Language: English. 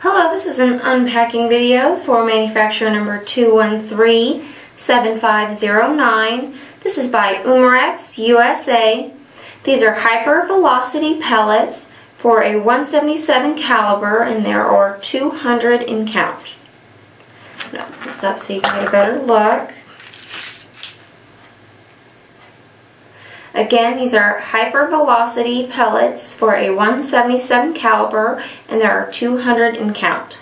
Hello, this is an unpacking video for manufacturer number 213-7509. This is by Umarex USA. These are hyper velocity pellets for a 177 caliber and there are 200 in count. Put this up so you can get a better look. Again, these are hypervelocity pellets for a 177 caliber and there are 200 in count.